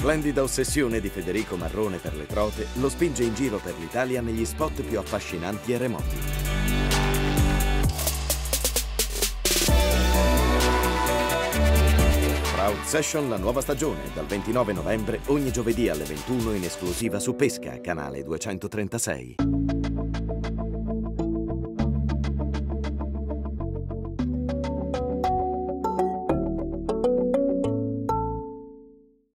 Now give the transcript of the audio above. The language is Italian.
splendida ossessione di Federico Marrone per le trote lo spinge in giro per l'Italia negli spot più affascinanti e remoti. Proud Session, la nuova stagione, dal 29 novembre, ogni giovedì alle 21 in esclusiva su Pesca, canale 236.